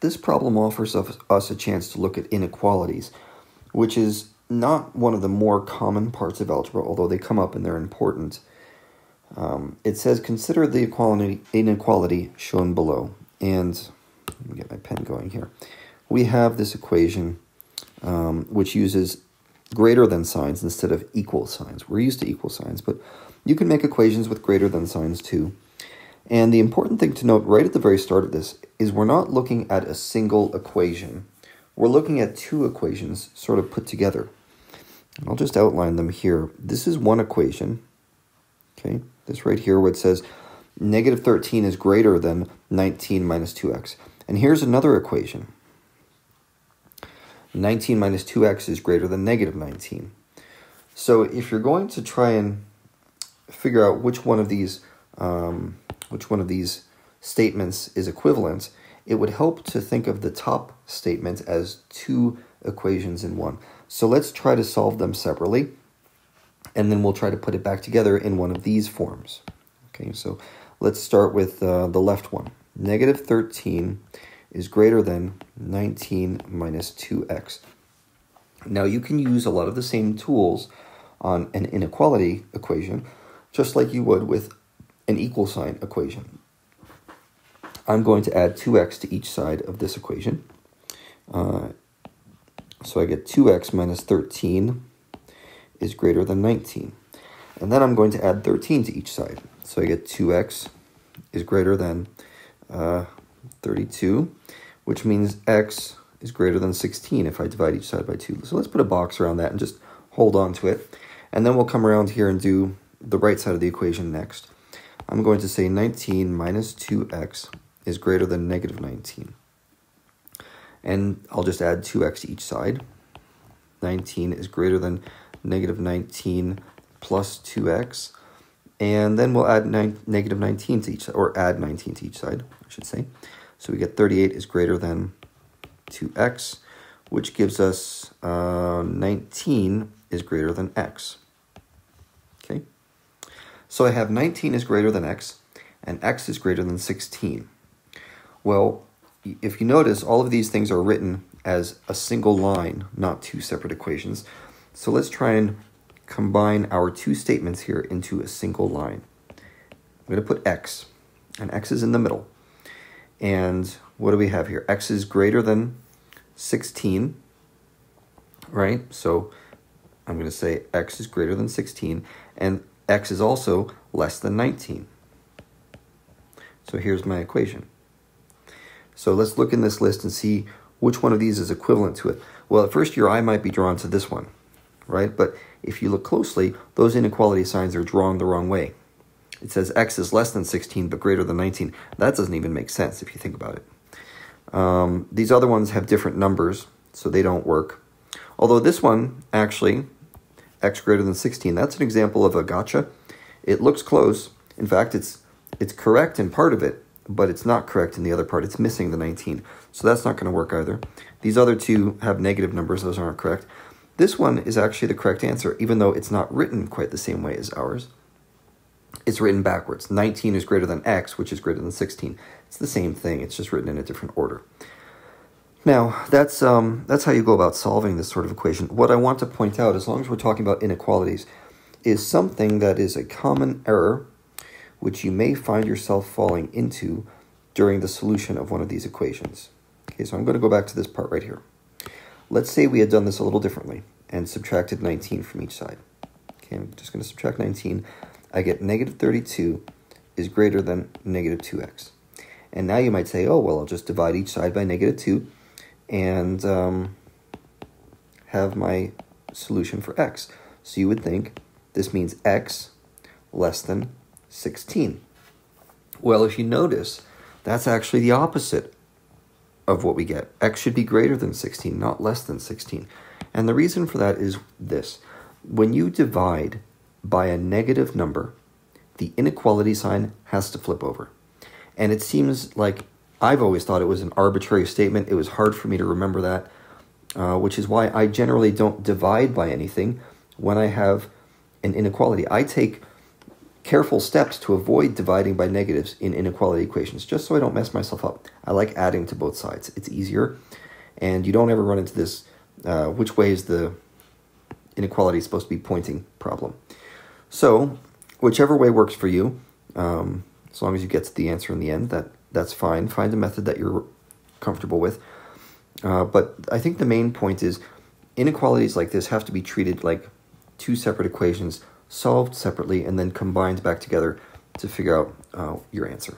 this problem offers us a chance to look at inequalities, which is not one of the more common parts of algebra, although they come up and they're important. Um, it says consider the equality, inequality shown below. And let me get my pen going here. We have this equation um, which uses greater than signs instead of equal signs. We're used to equal signs, but you can make equations with greater than signs too. And the important thing to note right at the very start of this is we're not looking at a single equation. We're looking at two equations sort of put together. I'll just outline them here. This is one equation, okay? This right here where it says negative 13 is greater than 19 minus 2x. And here's another equation. 19 minus 2x is greater than negative 19. So if you're going to try and figure out which one of these um, which one of these statements is equivalent, it would help to think of the top statement as two equations in one. So let's try to solve them separately, and then we'll try to put it back together in one of these forms. Okay, so let's start with uh, the left one. Negative 13 is greater than 19 minus 2x. Now you can use a lot of the same tools on an inequality equation, just like you would with an equal sign equation. I'm going to add 2x to each side of this equation. Uh, so I get 2x minus 13 is greater than 19. And then I'm going to add 13 to each side. So I get 2x is greater than uh, 32, which means x is greater than 16 if I divide each side by 2. So let's put a box around that and just hold on to it. And then we'll come around here and do the right side of the equation next. I'm going to say 19 minus 2x is greater than negative 19 and I'll just add 2x to each side. 19 is greater than negative 19 plus 2x, and then we'll add negative 19 to each side, or add 19 to each side, I should say. So we get 38 is greater than 2x, which gives us uh, 19 is greater than x. So I have 19 is greater than x, and x is greater than 16. Well, if you notice, all of these things are written as a single line, not two separate equations. So let's try and combine our two statements here into a single line. I'm going to put x, and x is in the middle. And what do we have here? x is greater than 16, right? So I'm going to say x is greater than 16, and x is also less than 19. So here's my equation. So let's look in this list and see which one of these is equivalent to it. Well, at first your eye might be drawn to this one, right? But if you look closely, those inequality signs are drawn the wrong way. It says x is less than 16 but greater than 19. That doesn't even make sense if you think about it. Um, these other ones have different numbers, so they don't work. Although this one, actually, x greater than 16, that's an example of a gotcha. It looks close. In fact, it's, it's correct in part of it, but it's not correct in the other part. It's missing the 19. So that's not going to work either. These other two have negative numbers. Those aren't correct. This one is actually the correct answer, even though it's not written quite the same way as ours. It's written backwards. 19 is greater than x, which is greater than 16. It's the same thing. It's just written in a different order. Now, that's, um, that's how you go about solving this sort of equation. What I want to point out, as long as we're talking about inequalities, is something that is a common error which you may find yourself falling into during the solution of one of these equations. Okay, so I'm going to go back to this part right here. Let's say we had done this a little differently and subtracted 19 from each side. Okay, I'm just going to subtract 19. I get negative 32 is greater than negative 2x. And now you might say, oh, well, I'll just divide each side by negative 2 and um, have my solution for x. So you would think this means x less than 16. Well, if you notice, that's actually the opposite of what we get. X should be greater than 16, not less than 16. And the reason for that is this. When you divide by a negative number, the inequality sign has to flip over. And it seems like I've always thought it was an arbitrary statement. It was hard for me to remember that, uh, which is why I generally don't divide by anything when I have an inequality. I take careful steps to avoid dividing by negatives in inequality equations, just so I don't mess myself up. I like adding to both sides. It's easier, and you don't ever run into this, uh, which way is the inequality supposed to be pointing problem. So, whichever way works for you, um, as long as you get to the answer in the end, that that's fine. Find a method that you're comfortable with. Uh, but I think the main point is inequalities like this have to be treated like two separate equations solved separately and then combined back together to figure out uh, your answer.